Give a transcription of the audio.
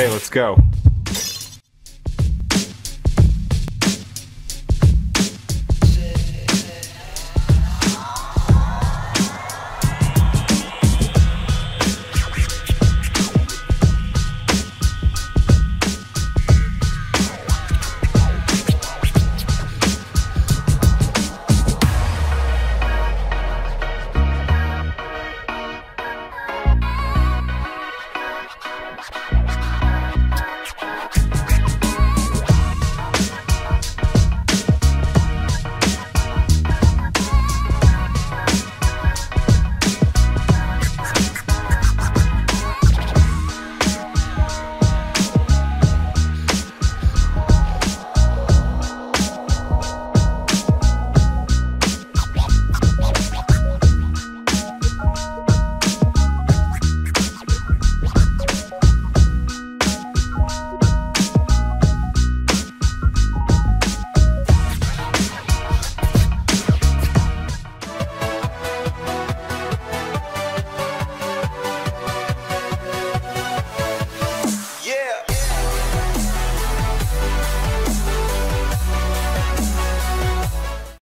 Okay, let's go.